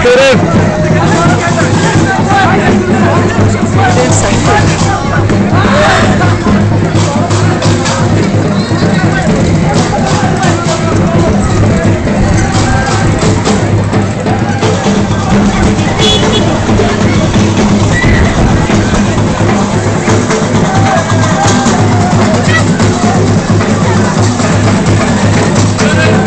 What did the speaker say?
Felipe